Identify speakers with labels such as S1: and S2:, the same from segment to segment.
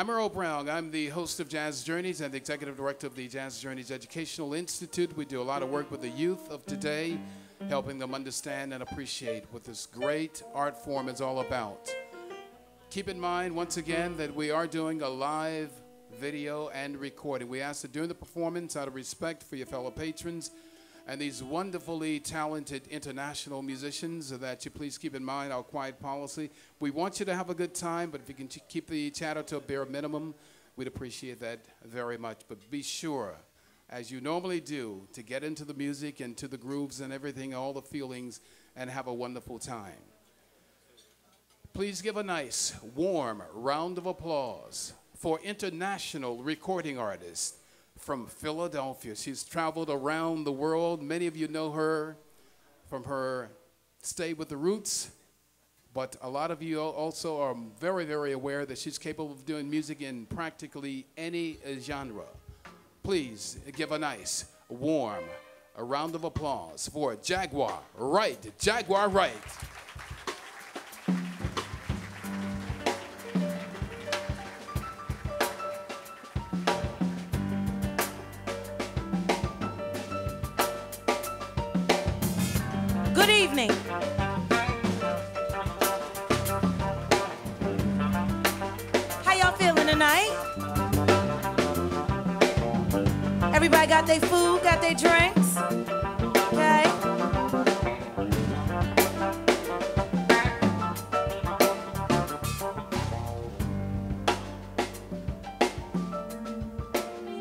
S1: I'm Earl Brown. I'm the host of Jazz Journeys and the executive director of the Jazz Journeys Educational Institute. We do a lot of work with the youth of today, helping them understand and appreciate what this great art form is all about. Keep in mind, once again, that we are doing a live video and recording. We ask that during the performance, out of respect for your fellow patrons, and these wonderfully talented international musicians that you please keep in mind our quiet policy. We want you to have a good time, but if you can keep the chatter to a bare minimum, we'd appreciate that very much. But be sure, as you normally do, to get into the music and to the grooves and everything, all the feelings, and have a wonderful time. Please give a nice, warm round of applause for international recording artist from Philadelphia. She's traveled around the world. Many of you know her from her Stay with the Roots, but a lot of you also are very, very aware that she's capable of doing music in practically any genre. Please give a nice, warm, a round of applause for Jaguar Wright. Jaguar Wright.
S2: Got their food, got their drinks? Okay.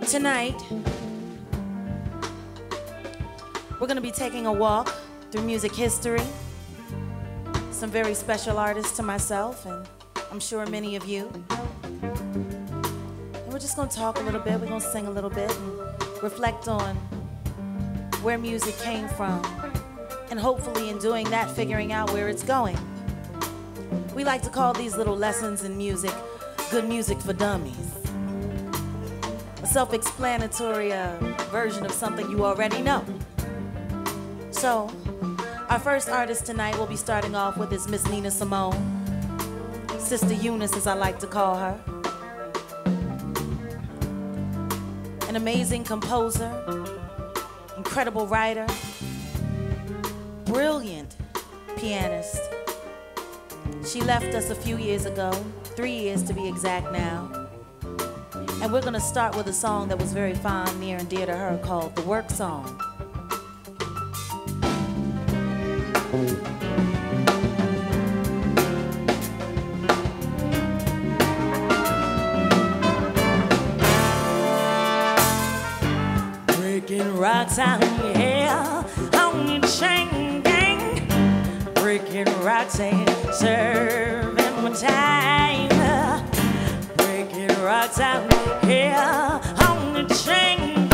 S2: Tonight, we're going to be taking a walk through music history. Some very special artists to myself, and I'm sure many of you. And we're just gonna talk a little bit, we're gonna sing a little bit, reflect on where music came from, and hopefully in doing that, figuring out where it's going. We like to call these little lessons in music good music for dummies. A self explanatory uh, version of something you already know. So, our first artist tonight will be starting off with is Miss Nina Simone, Sister Eunice as I like to call her. An amazing composer, incredible writer, brilliant pianist. She left us a few years ago, three years to be exact now. And we're gonna start with a song that was very fond, near and dear to her called The Work Song. Out here on the chain gang. Breaking rocks and serving my time. Breaking rocks out here on the chain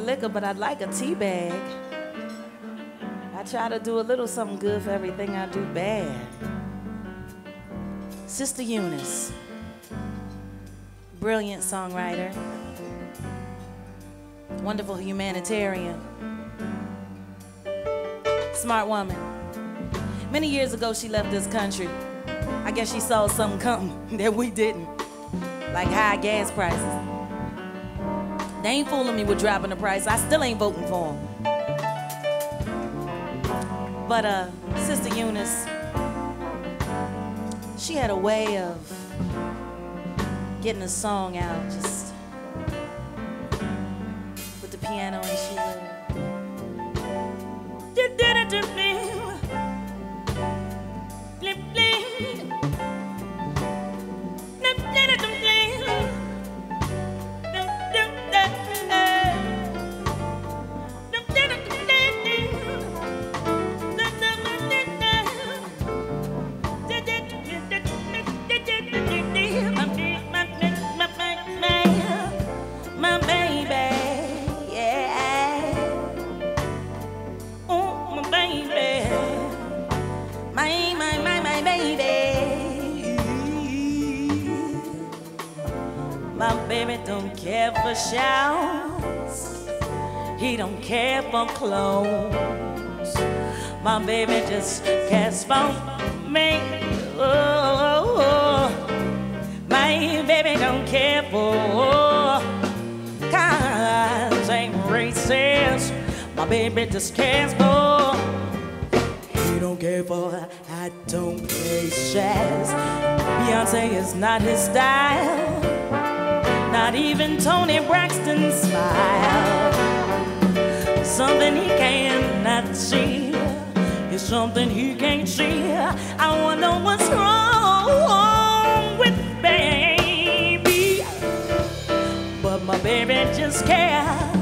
S2: liquor, but I'd like a tea bag. I try to do a little something good for everything I do bad. Sister Eunice, brilliant songwriter, wonderful humanitarian, smart woman. Many years ago, she left this country. I guess she saw something coming that we didn't, like high gas prices. They ain't fooling me with dropping the price. I still ain't voting for them. But uh, Sister Eunice, she had a way of getting a song out just with the piano and she would. For clothes. My baby just cares for me. Oh, my baby don't care for cars and races. My baby just cares for. He don't care for I don't places. Beyonce is not his style. Not even Toni Braxton's smile. Something he cannot see is something he can't see. I wonder what's wrong with baby. But my baby just cares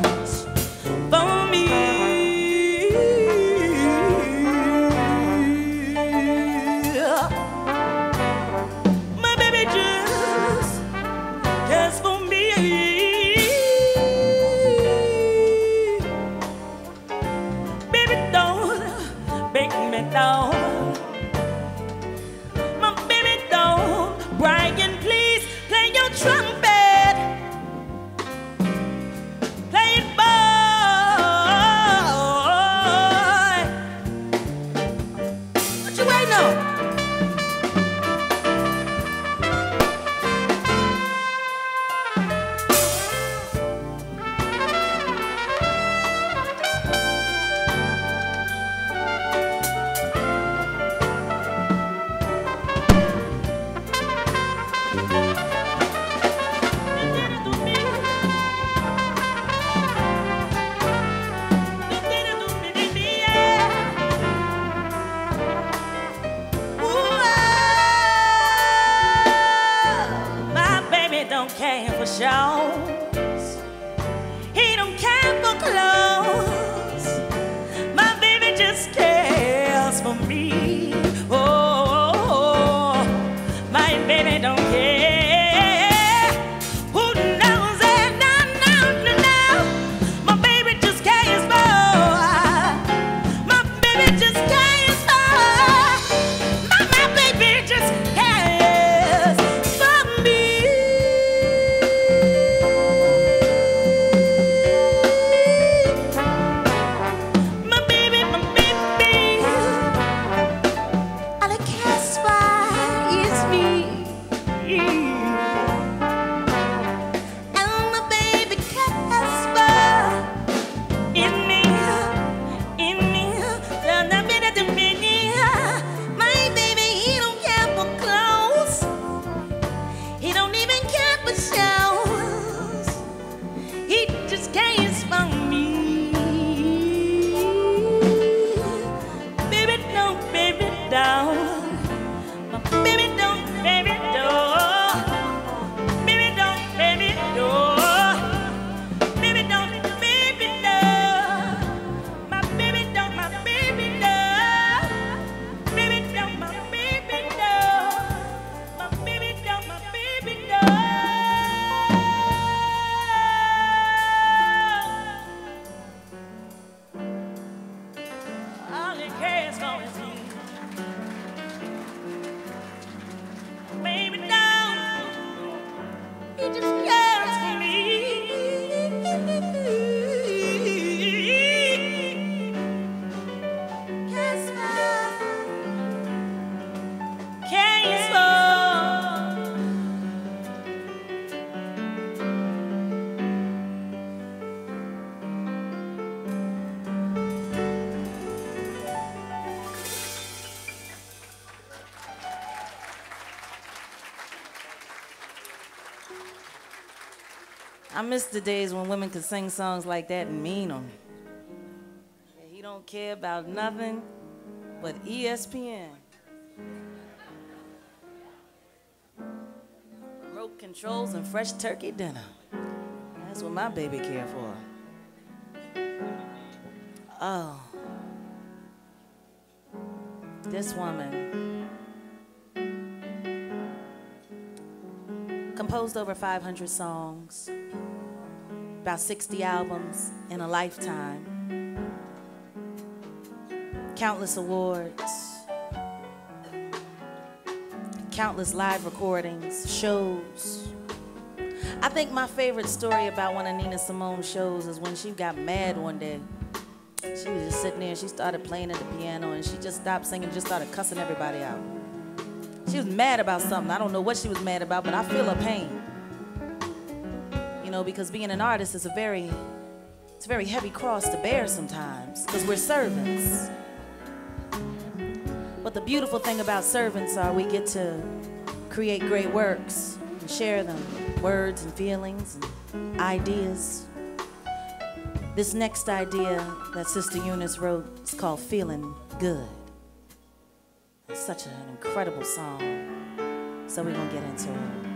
S2: I miss the days when women could sing songs like that and mean them. He don't care about nothing but ESPN. Remote controls and fresh turkey dinner. That's what my baby care for. Oh. This woman composed over 500 songs about 60 albums in a lifetime, countless awards, countless live recordings, shows. I think my favorite story about one of Nina Simone's shows is when she got mad one day. She was just sitting there and she started playing at the piano and she just stopped singing, just started cussing everybody out. She was mad about something. I don't know what she was mad about, but I feel her pain know, because being an artist is a very, it's a very heavy cross to bear sometimes, because we're servants. But the beautiful thing about servants are we get to create great works and share them, words and feelings and ideas. This next idea that Sister Eunice wrote is called Feeling Good. It's such an incredible song. So we're to get into it.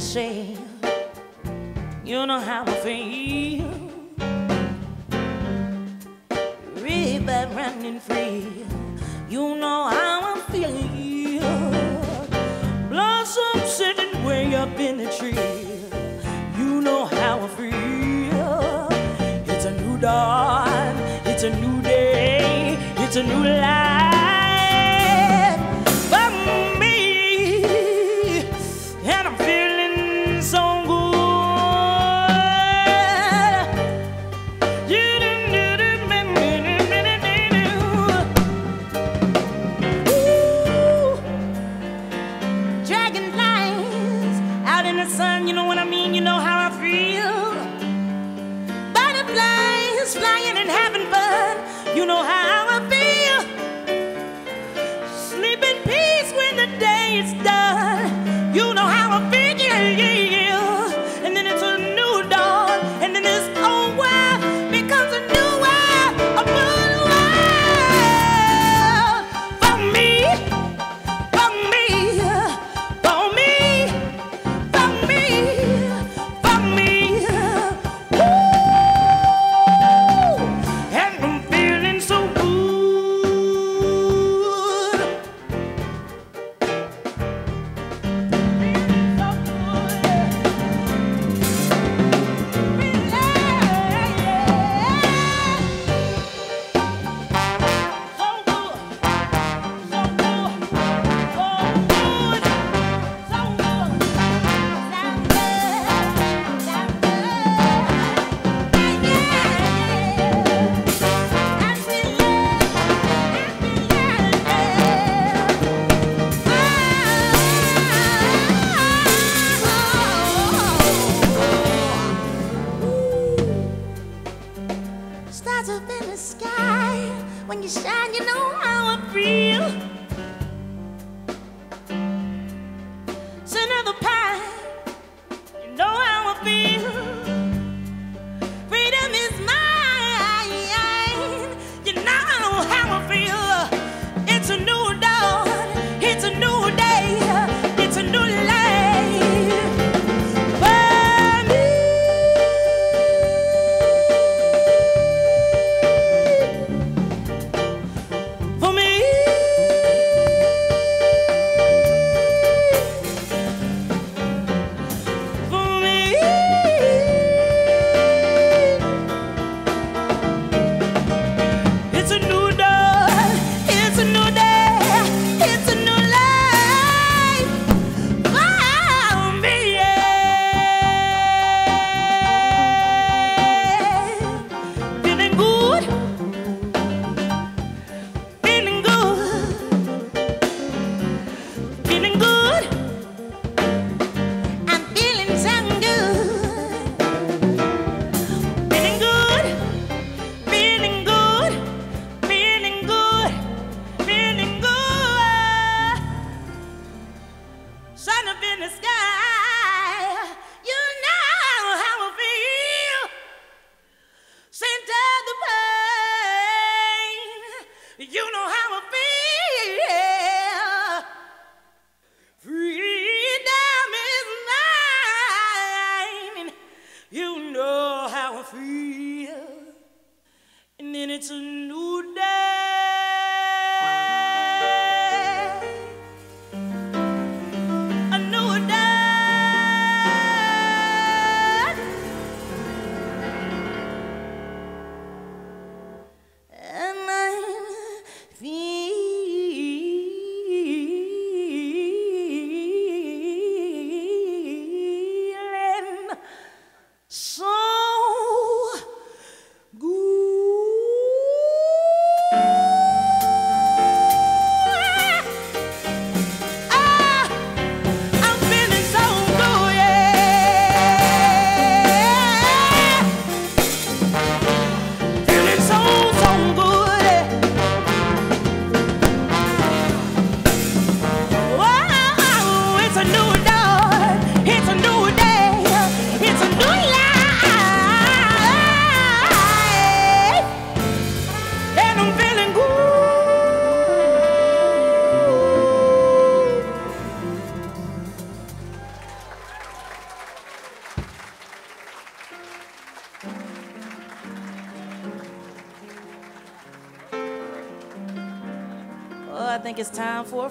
S2: Say, you know how I feel.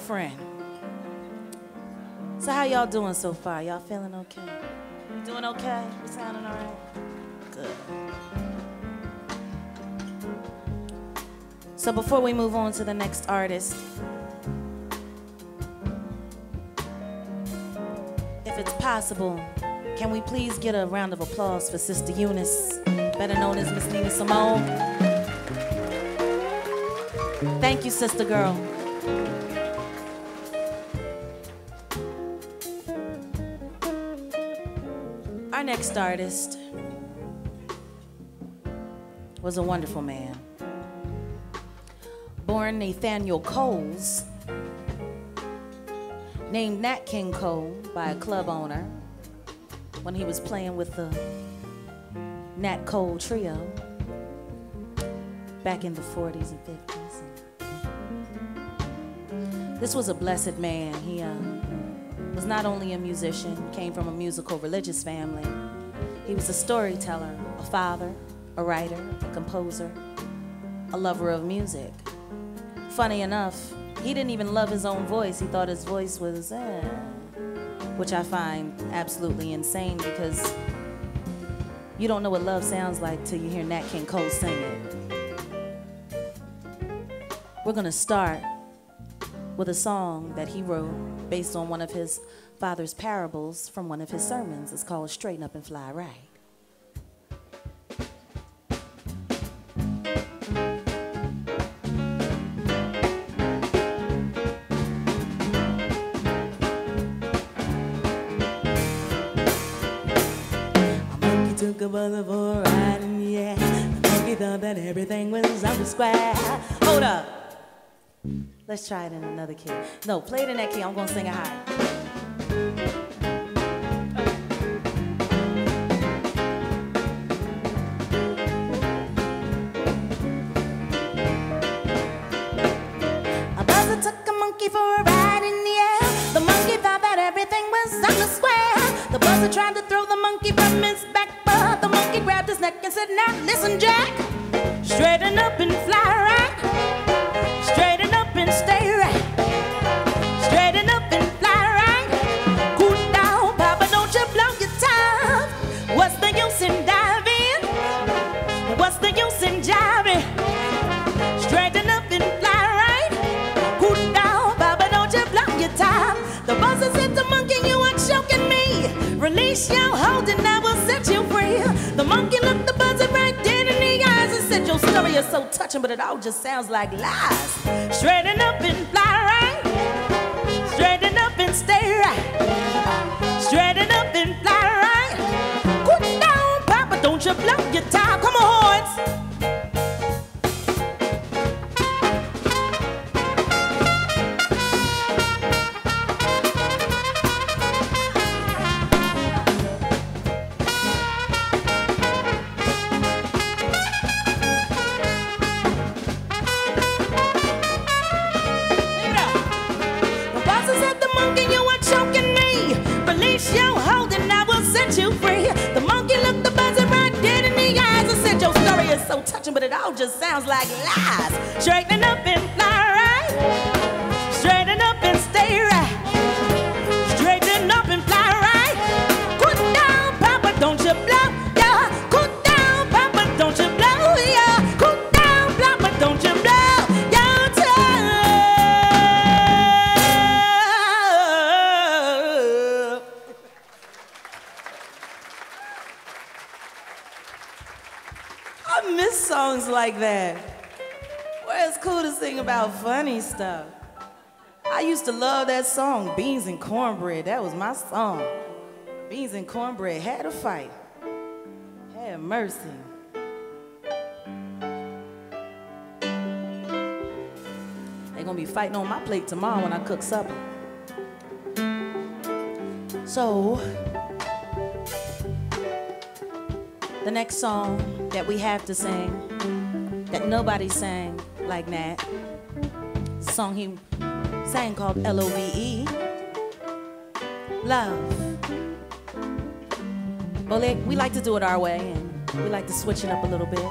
S2: Friend. So how y'all doing so far? Y'all feeling okay? You doing okay? You sounding all right? Good. So before we move on to the next artist, if it's possible, can we please get a round of applause for Sister Eunice, better known as Miss Nina Simone? Thank you, sister girl. Next artist was a wonderful man. Born Nathaniel Coles, named Nat King Cole by a club owner when he was playing with the Nat Cole Trio back in the 40s and 50s. This was a blessed man. He uh, was not only a musician, came from a musical religious family. He was a storyteller, a father, a writer, a composer, a lover of music. Funny enough, he didn't even love his own voice. He thought his voice was, eh, which I find absolutely insane because you don't know what love sounds like till you hear Nat King Cole sing it. We're gonna start with a song that he wrote based on one of his father's parables from one of his sermons. It's called Straighten Up and Fly Right. Took a brother for a ride, and yeah, the monkey thought that everything was on the square. Hold up. Let's try it in another key. No, play it in that key. I'm gonna sing it high. Sounds like lies. Straighten up and fly right. Straighten up and stay right. Straighten up and fly right. Put down, Papa, don't you blow. Yeah. Put down, Papa, don't you blow. Yeah. Put down, Papa, don't you blow. Your top. I miss songs like that. About funny stuff. I used to love that song, Beans and Cornbread. That was my song. Beans and Cornbread had a fight. Have mercy. They're gonna be fighting on my plate tomorrow when I cook supper. So, the next song that we have to sing, that nobody sang like Nat, song he sang called L O V E, Love. Well, we like to do it our way, and we like to switch it up a little bit.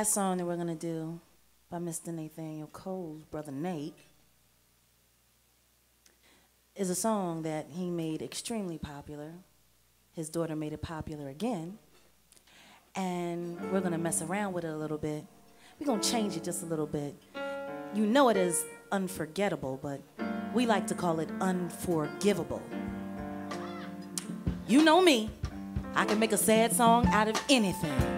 S2: Last song that we're going to do by Mr. Nathaniel Cole's brother Nate is a song that he made extremely popular. His daughter made it popular again. And we're going to mess around with it a little bit. We're going to change it just a little bit. You know it is unforgettable, but we like to call it unforgivable. You know me. I can make a sad song out of anything.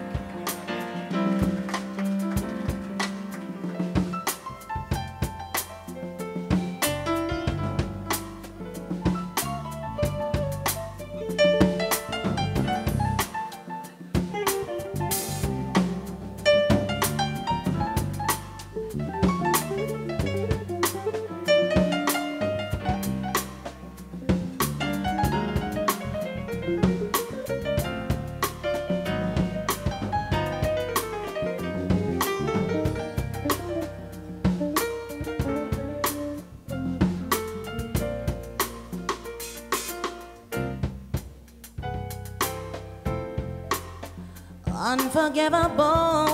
S2: Unforgivable.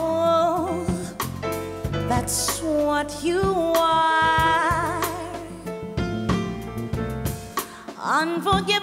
S2: That's what you are. Unforgivable.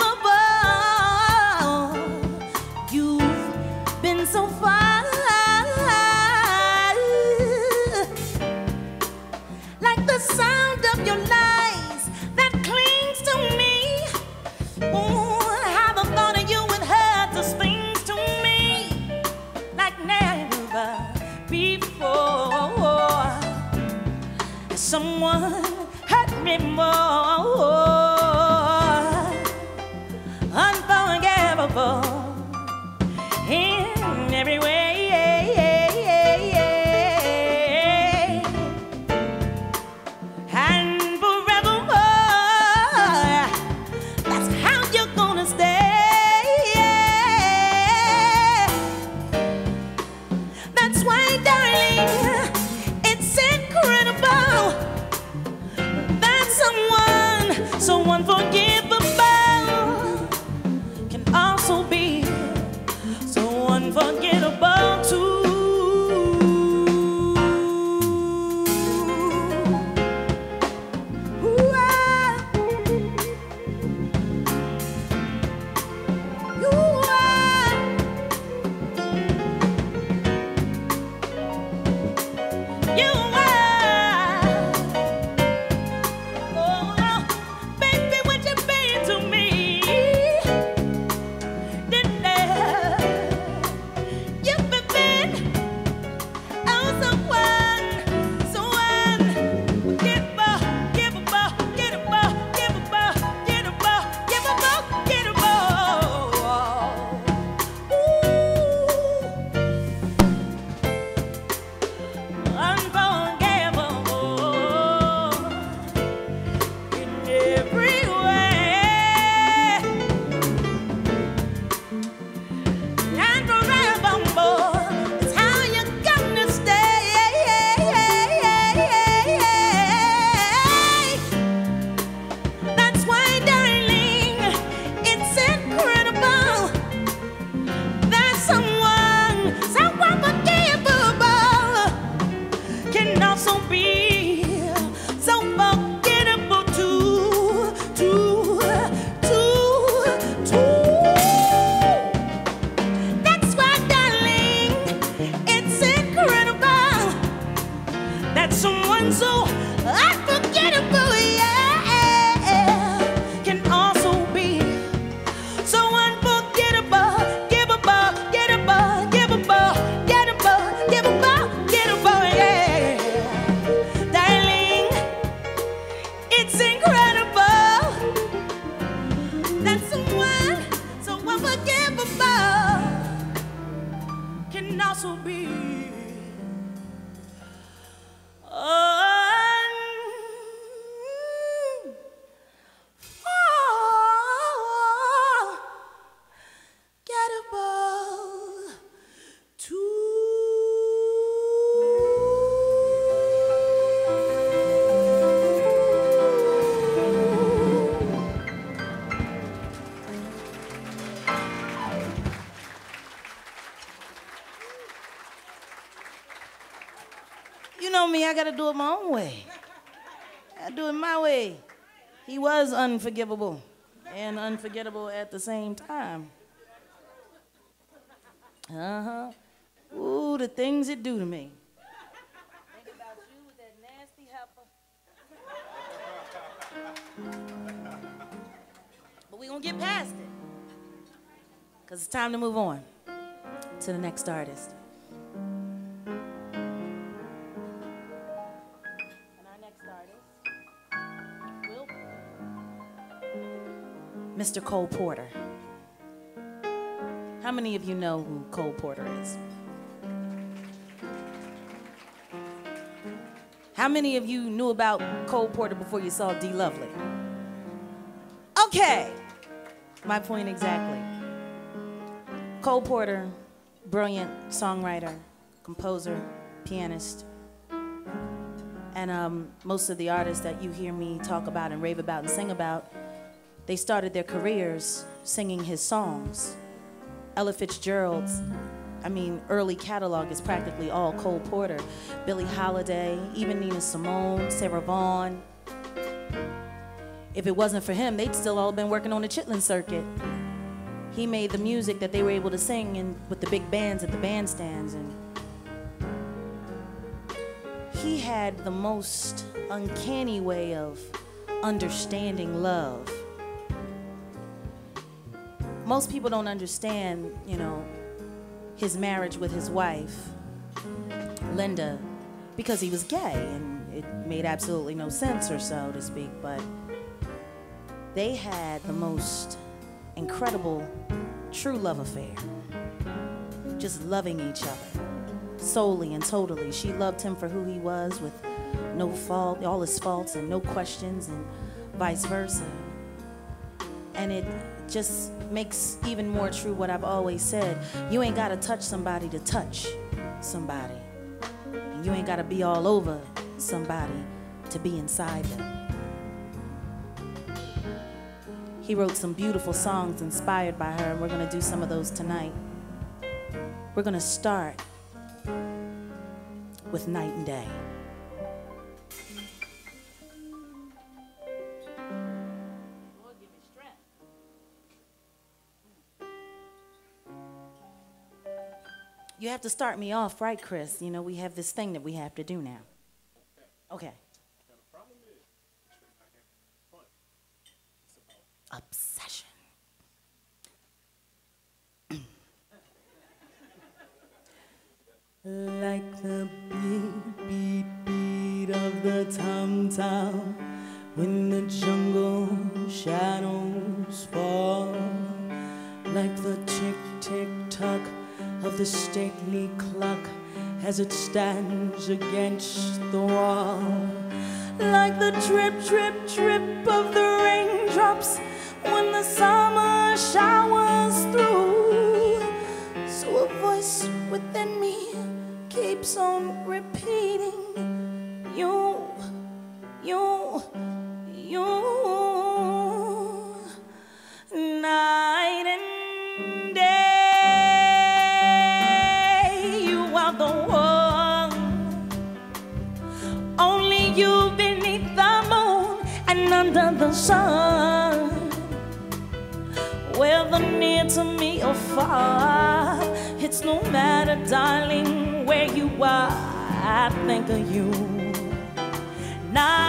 S2: Gotta do it my own way. I do it my way. He was unforgivable and unforgettable at the same time. Uh huh. Ooh, the things it do to me. Think about you with that nasty heifer. But we gonna get past it. Cause it's time to move on to the next artist. Mr. Cole Porter. How many of you know who Cole Porter is? How many of you knew about Cole Porter before you saw De-Lovely? Okay. My point exactly. Cole Porter, brilliant songwriter, composer, pianist. And um, most of the artists that you hear me talk about and rave about and sing about, they started their careers singing his songs. Ella Fitzgerald's, I mean, early catalog is practically all Cole Porter. Billie Holiday, even Nina Simone, Sarah Vaughan. If it wasn't for him, they'd still all been working on the Chitlin circuit. He made the music that they were able to sing in, with the big bands at the bandstands. And he had the most uncanny way of understanding love most people don't understand, you know, his marriage with his wife, Linda, because he was gay and it made absolutely no sense or so to speak, but they had the most incredible true love affair. Just loving each other solely and totally. She loved him for who he was with no fault, all his faults and no questions and vice versa. And it just makes even more true what I've always said. You ain't got to touch somebody to touch somebody. And you ain't got to be all over somebody to be inside them. He wrote some beautiful songs inspired by her, and we're going to do some of those tonight. We're going to start with Night and Day. You have to start me off right, Chris. You know, we have this thing that we have to do now. Okay. Obsession.
S3: like the beat, beat, beat of the tom tom when the jungle shadows fall, like the tick, tick, tock of the stately clock as it stands against the wall. Like the drip, drip, drip of the raindrops when the summer showers through. So a voice within me keeps on repeating, You, sun. Whether near to me or far, it's no matter, darling, where you are. I think of you night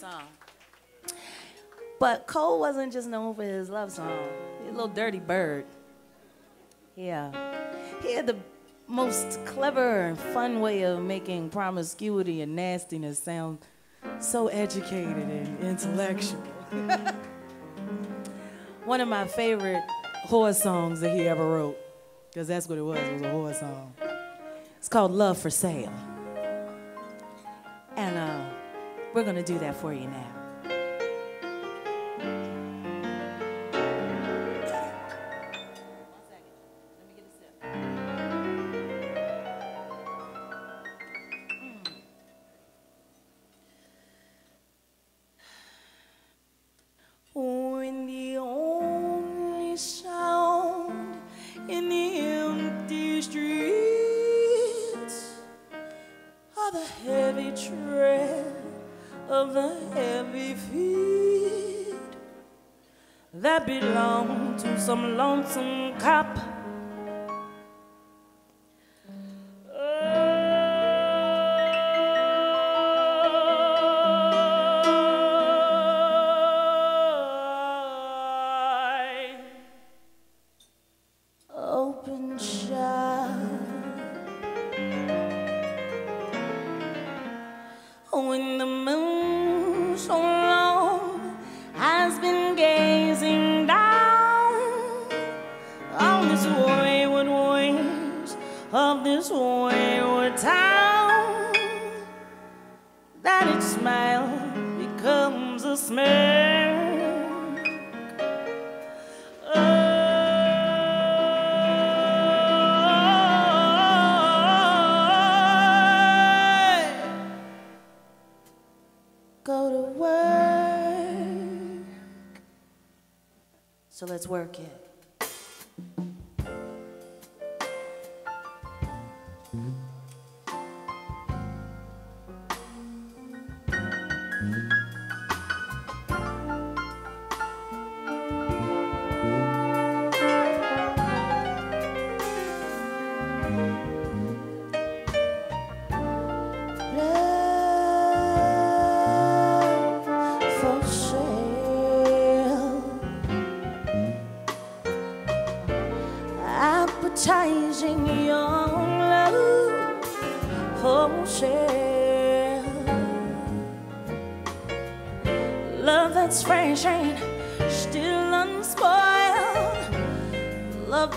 S2: song. But Cole wasn't just known for his love song. A little dirty bird. Yeah. He had the most clever and fun way of making promiscuity and nastiness sound so educated and intellectual. One of my favorite horror songs that he ever wrote, because that's what it was, it was a horror song. It's called Love for Sale. And uh, we're going to do that for you now.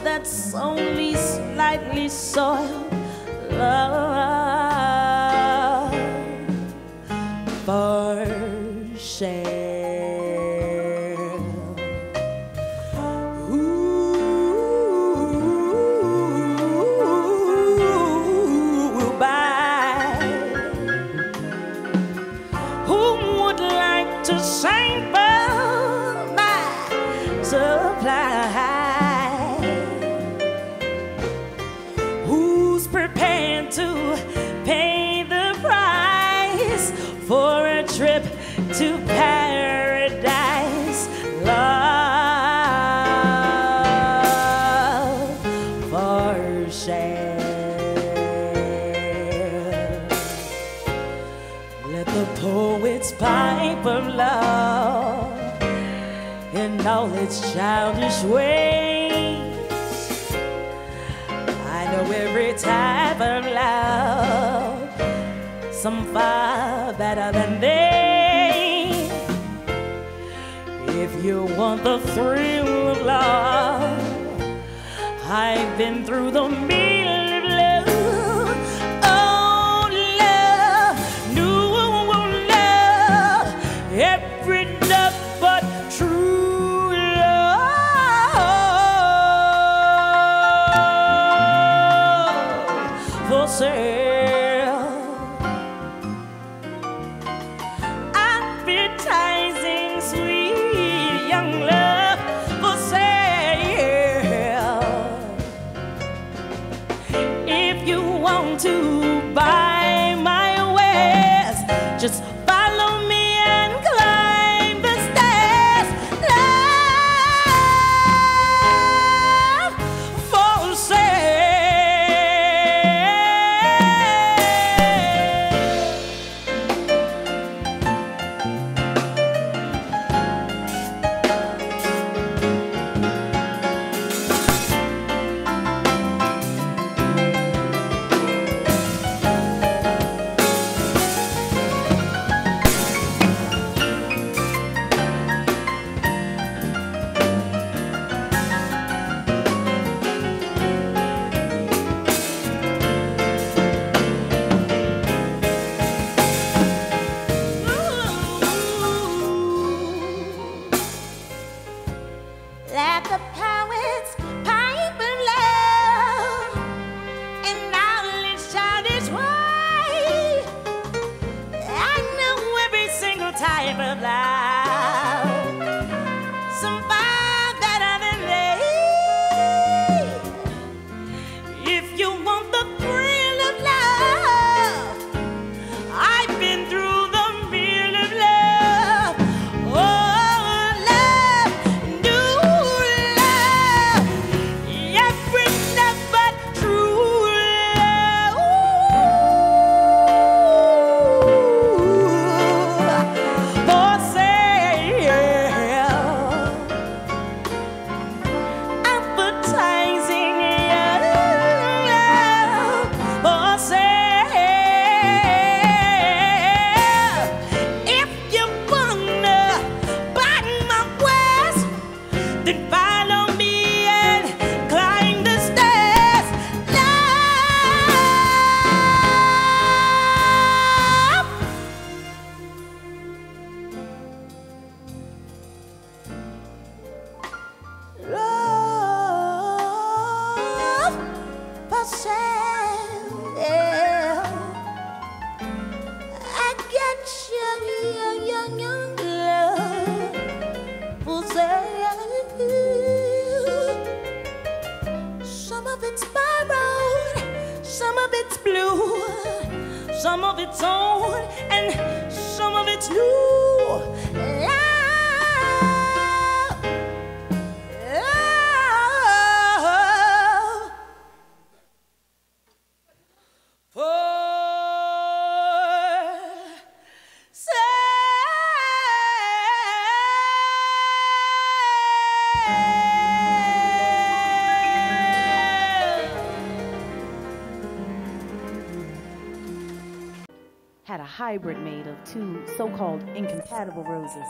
S2: That's only slightly soiled. Love some far better than they. If you want the thrill of love, I've been through the meal hybrid made of two so called incompatible roses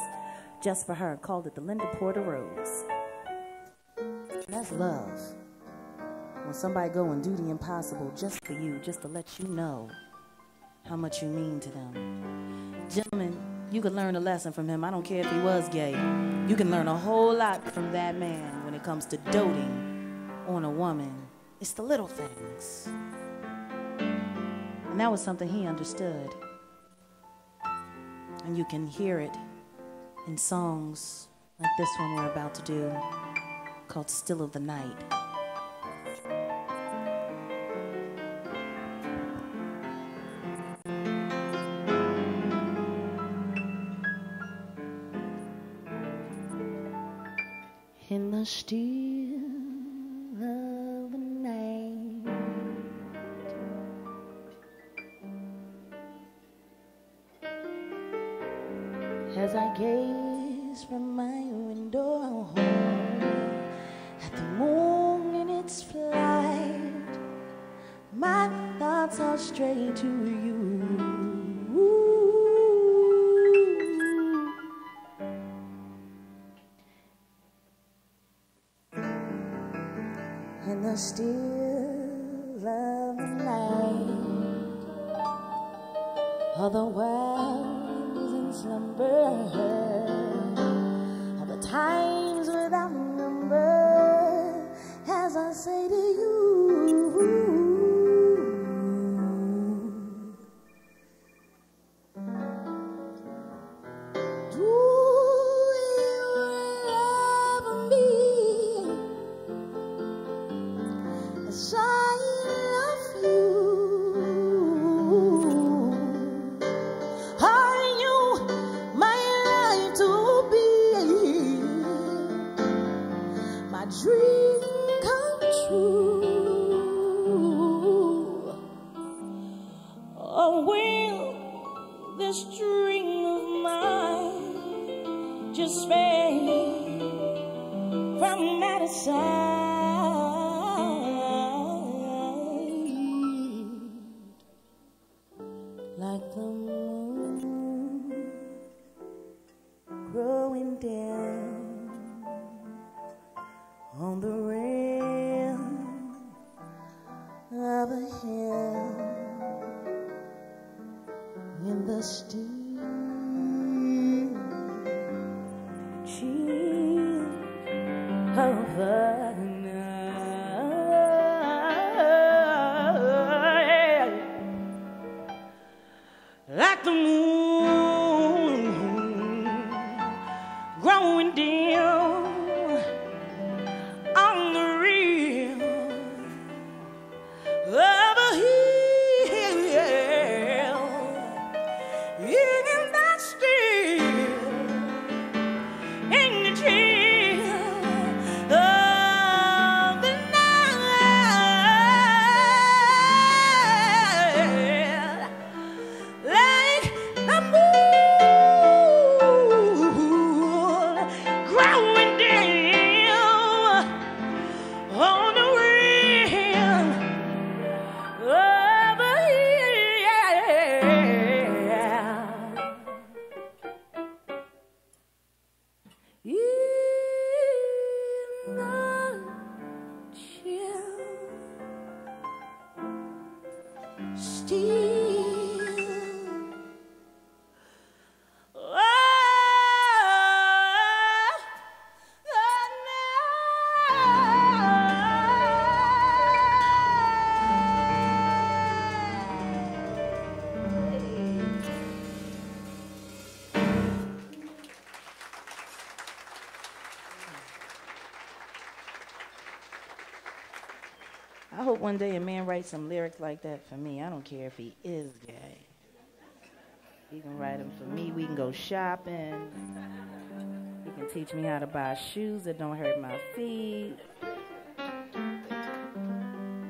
S2: just for her. Called it the Linda Porter Rose. That's love. When somebody go and do the impossible just for you, just to let you know how much you mean to them. Gentlemen, you could learn a lesson from him. I don't care if he was gay. You can learn a whole lot from that man when it comes to doting on a woman. It's the little things. And that was something he understood. And you can hear it in songs like this one we're about to do called Still of the Night. This dream of mine just fade from out of sight? One day a man writes some lyrics like that for me. I don't care if he is gay. He can write them for me. We can go shopping. He can teach me how to buy shoes that don't hurt my feet.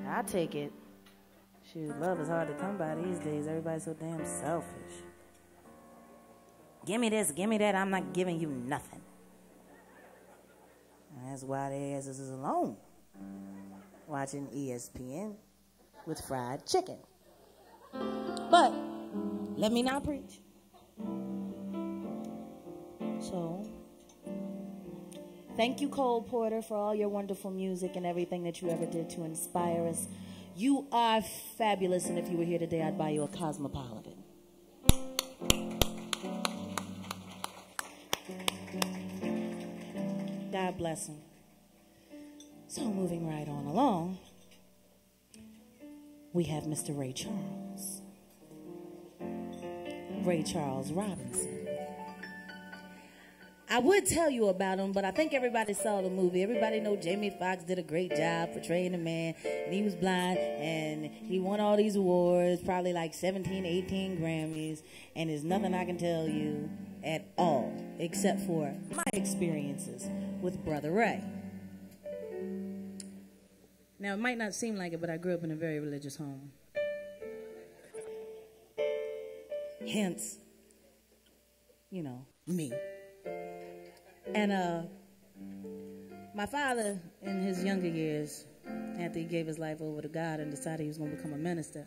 S2: I take it. Shoot, love is hard to come by these days. Everybody's so damn selfish. Give me this, give me that. I'm not giving you nothing. And that's why their asses is alone watching ESPN with fried chicken. But let me not preach. So, thank you, Cole Porter, for all your wonderful music and everything that you ever did to inspire us. You are fabulous, and if you were here today, I'd buy you a Cosmopolitan. God bless him. So, moving right on along, we have Mr. Ray Charles. Ray Charles Robinson. I would tell you about him, but I think everybody saw the movie. Everybody know Jamie Foxx did a great job portraying the man, and he was blind, and he won all these awards, probably like 17, 18 Grammys, and there's nothing I can tell you at all, except for my experiences with Brother Ray. Now, it might not seem like it, but I grew up in a very religious home. Hence, you know, me. And uh, my father, in his younger years, after he gave his life over to God and decided he was going to become a minister,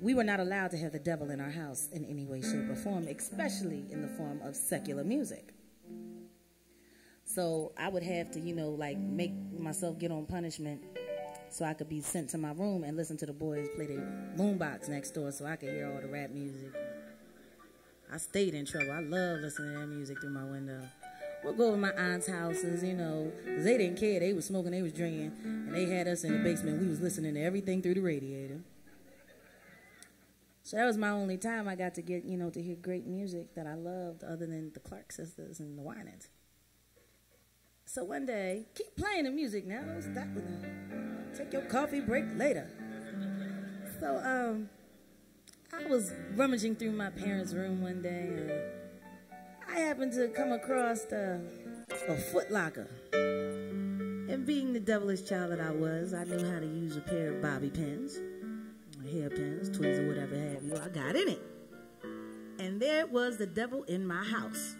S2: we were not allowed to have the devil in our house in any way, shape, or form, especially in the form of secular music. So I would have to, you know, like make myself get on punishment so I could be sent to my room and listen to the boys play the boombox next door so I could hear all the rap music. I stayed in trouble. I love listening to their music through my window. We'll go over my aunt's houses, you know, cause they didn't care. They was smoking, they was drinking, and they had us in the basement. We was listening to everything through the radiator. So that was my only time I got to get, you know, to hear great music that I loved other than the Clark sisters and the Winans. So one day, keep playing the music now. Don't stop with it. Take your coffee break later. So um, I was rummaging through my parents' room one day, and I happened to come across the, a footlocker. And being the devilish child that I was, I knew how to use a pair of bobby pins, hairpins, tweezers, or whatever have you. I got in it. And there was the devil in my house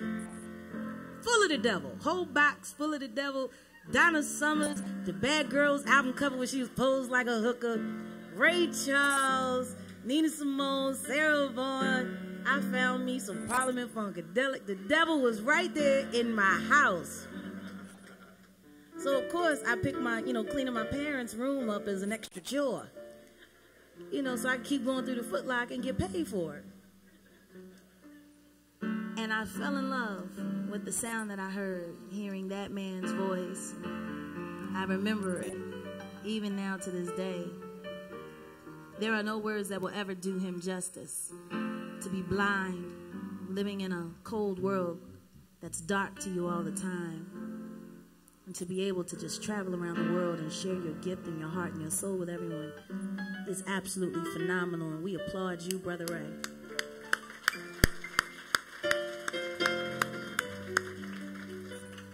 S2: full of the devil. Whole box full of the devil. Donna Summers, the Bad Girls album cover where she was posed like a hooker. Ray Charles, Nina Simone, Sarah Vaughan. I found me some Parliament Funkadelic. The devil was right there in my house. So of course I picked my, you know, cleaning my parents' room up as an extra chore. You know, so I keep going through the footlock and get paid for it. And I fell in love with the sound that I heard, hearing that man's voice. I remember it, even now to this day. There are no words that will ever do him justice. To be blind, living in a cold world that's dark to you all the time, and to be able to just travel around the world and share your gift and your heart and your soul with everyone is absolutely phenomenal. And we applaud you, Brother Ray.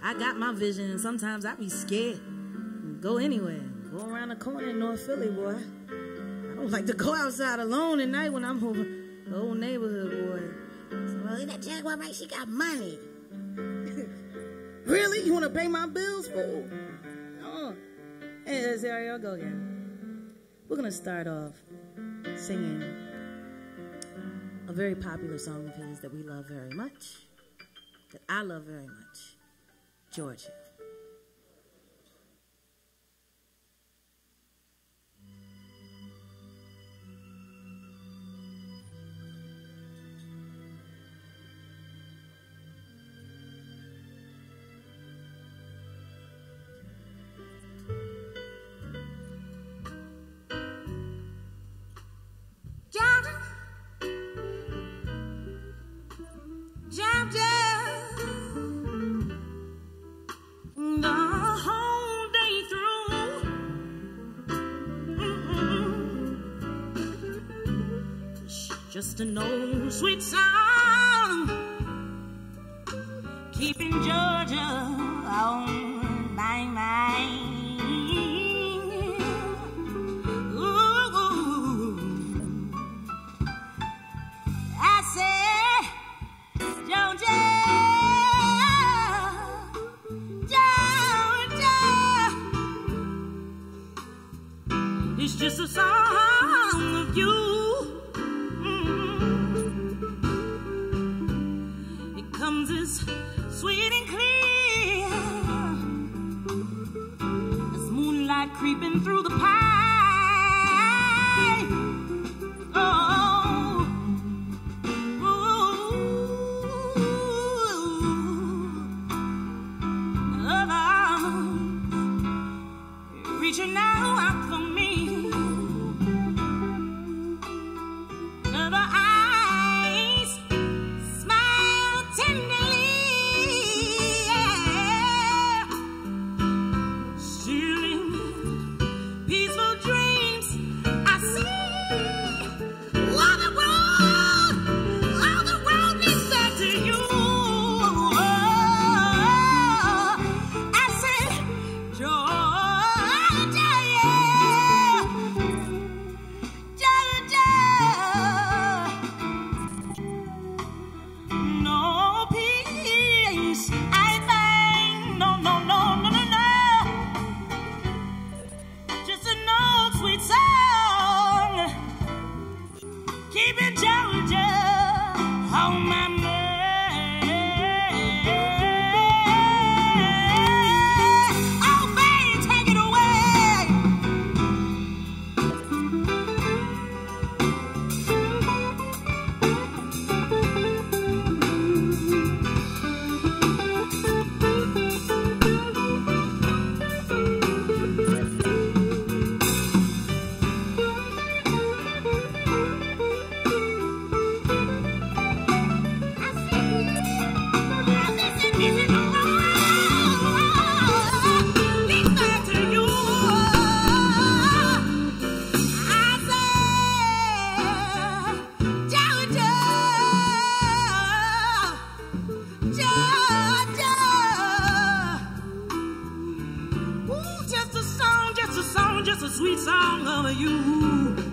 S2: I got my vision, and sometimes I be scared. Go anywhere. Go around the corner in North Philly, boy. I don't like to go outside alone at night when I'm over the old neighborhood, boy. So, well, that Jaguar Wright, she got money. really? You want to pay my bills, fool? Oh. Hey, there y'all go again. We're going to start off singing a very popular song of his that we love very much, that I love very much. Georgia. just an old sweet sound. the sweet song of you.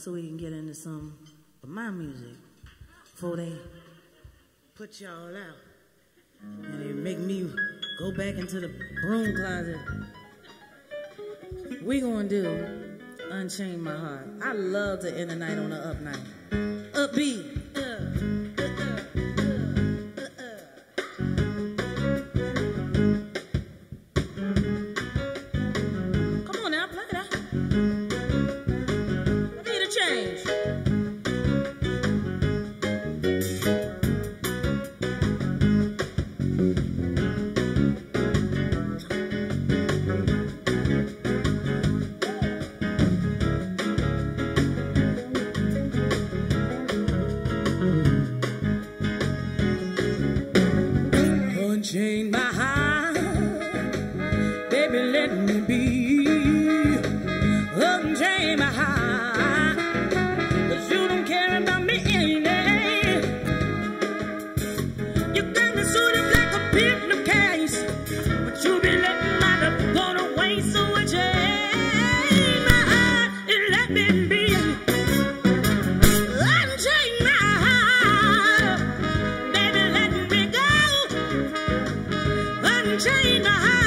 S2: so we can get into some of my music before they put y'all out. And they make me go back into the broom closet. We gonna do Unchain My Heart. I love to end the night on an up night. Upbeat. China.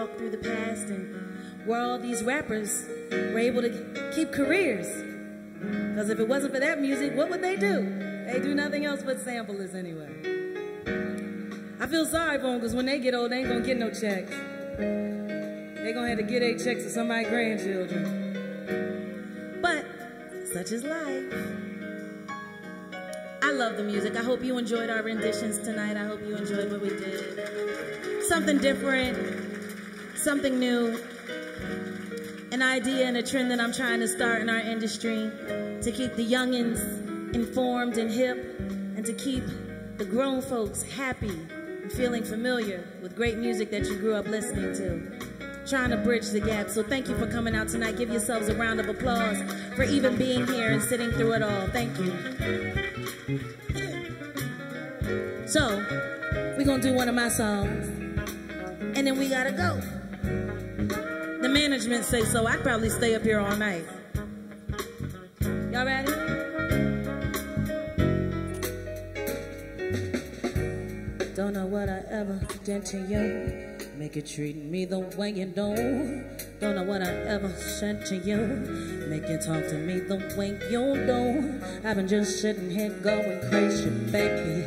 S2: Walk through the past and where all these rappers were able to keep careers. Because if it wasn't for that music, what would they do? They do nothing else but sample this anyway. I feel sorry for them because when they get old, they ain't gonna get no checks. They're gonna have to get their checks to somebody's grandchildren. But such is life. I love the music. I hope you enjoyed our renditions tonight. I hope you enjoyed what we did. Something different, something new, an idea and a trend that I'm trying to start in our industry to keep the youngins informed and hip and to keep the grown folks happy and feeling familiar with great music that you grew up listening to. Trying to bridge the gap. So thank you for coming out tonight. Give yourselves a round of applause for even being here and sitting through it all. Thank you. So, we're gonna do one of my songs, and then we gotta go. Management say so. I'd probably stay up here all night. Y'all ready? Don't know what I ever did to you. Make you treat me the way you do. Don't know what I ever said to you. Make you talk to me the way you do. I've been just sitting here going crazy, baby.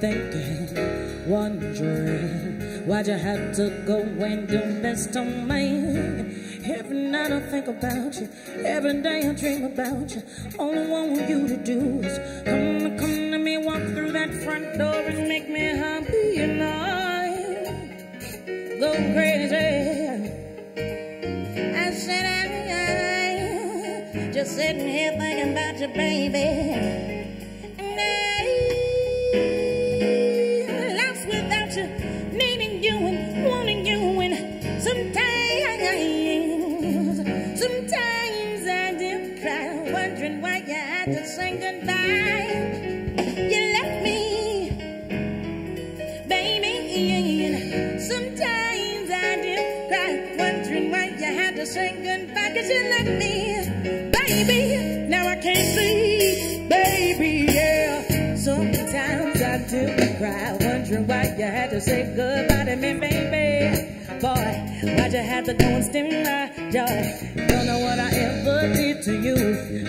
S2: Thinking, wondering, why'd you have to go and do this to me? Every night I think about you. Every day I dream about you. All I want you to do is come, come to me, walk through that front door and make me happy and I go crazy. I said I, just sitting here thinking about you, baby. To say goodbye to me, baby. Boy, why'd you have to go and steal my joy? Don't know what I ever did to you,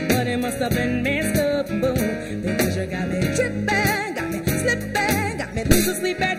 S2: but it must have been messed up, boom. Because you got me tripping, got me slipping, got me losing sleep at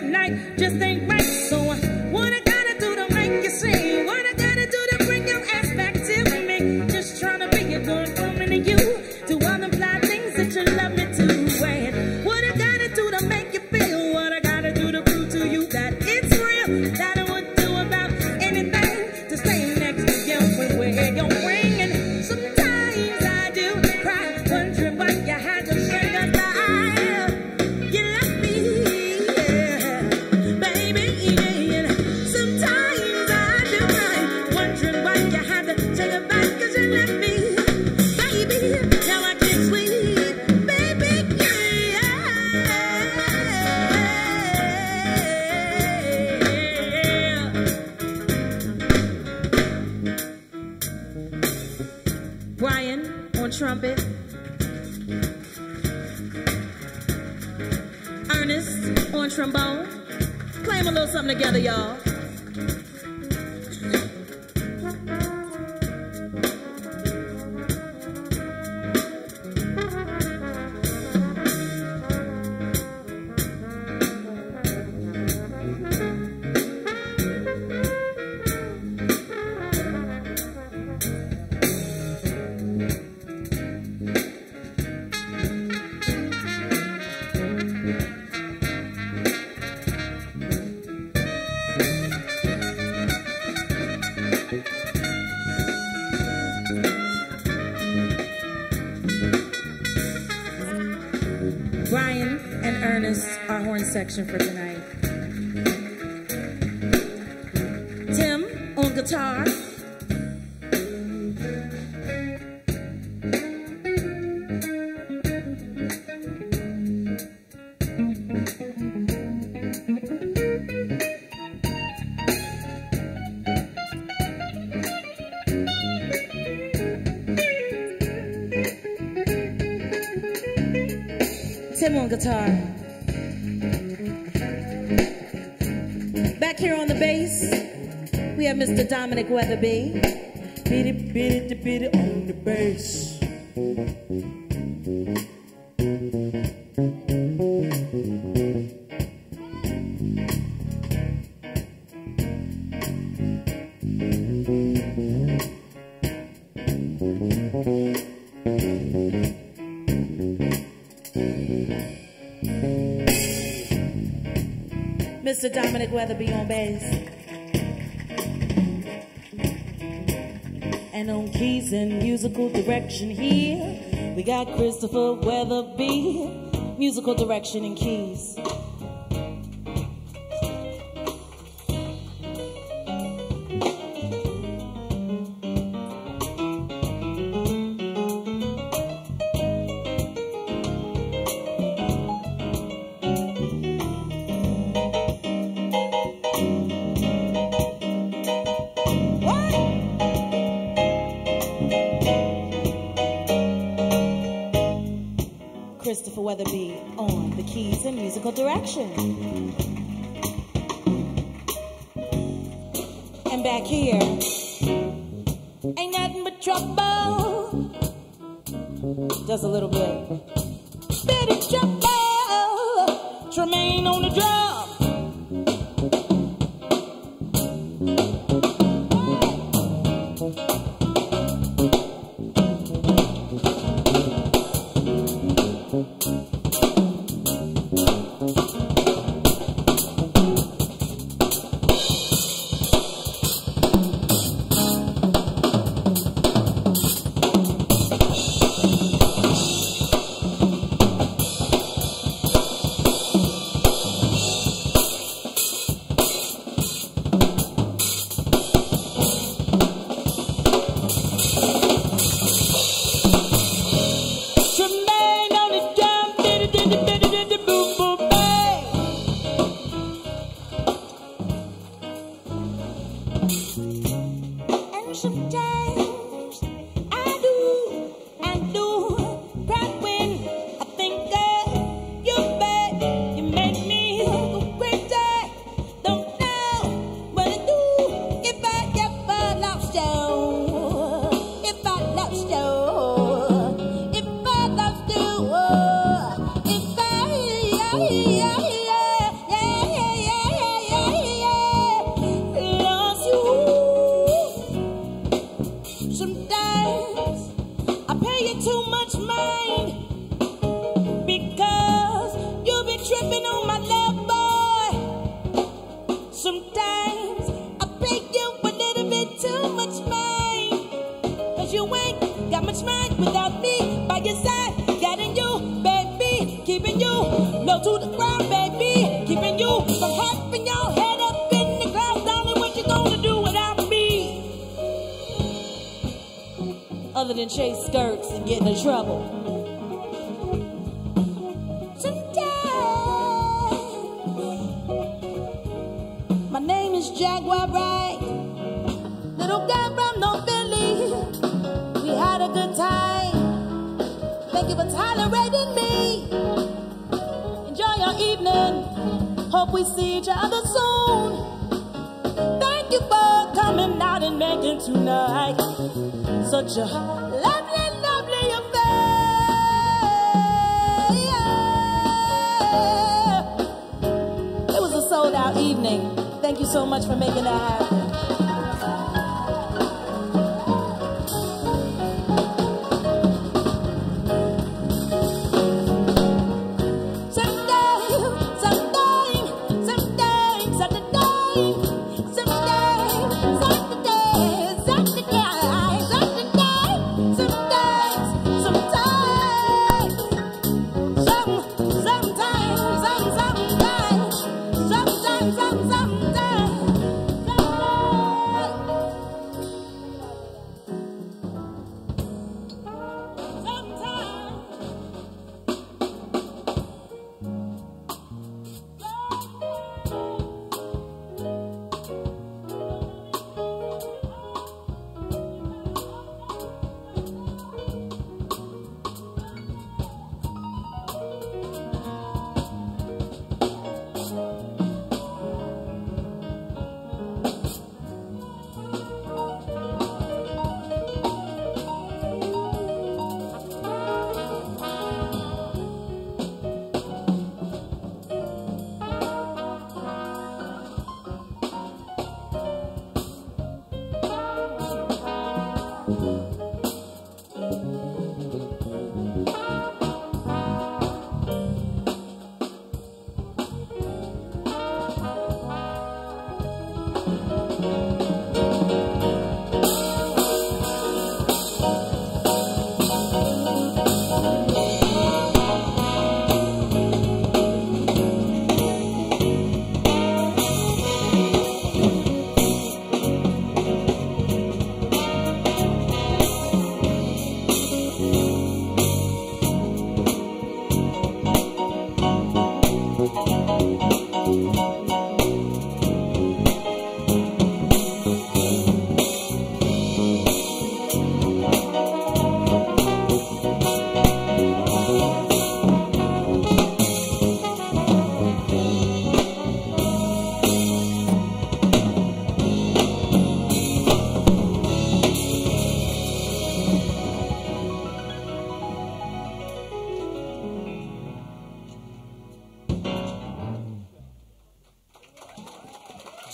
S2: horn section for tonight. Tim on guitar. Mr. Dominic Weatherby
S4: on bass.
S2: And on keys and musical direction here, we got Christopher Weatherby, musical direction and keys. 是。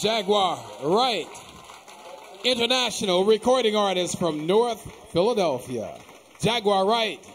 S1: Jaguar Wright, international recording artist from North Philadelphia. Jaguar Wright.